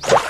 さあ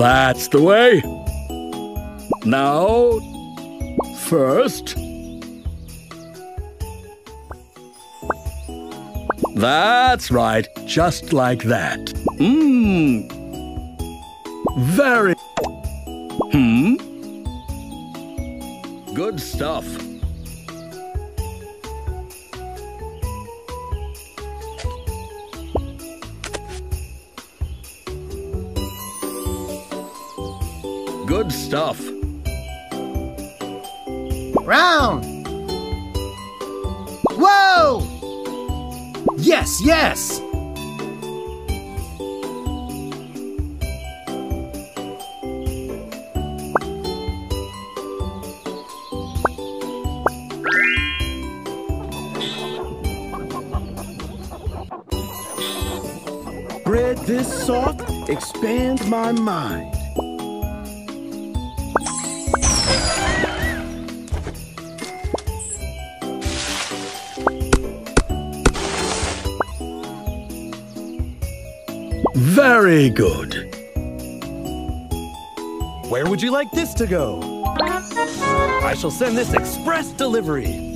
That's the way. Now, first. That's right, just like that. Mmm. Very. Hmm? Good stuff. Good stuff. Round! Whoa! Yes, yes! Bread this soft expands my mind. Very good. Where would you like this to go? I shall send this express delivery.